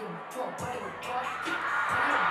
fucking pump, I don't fuck.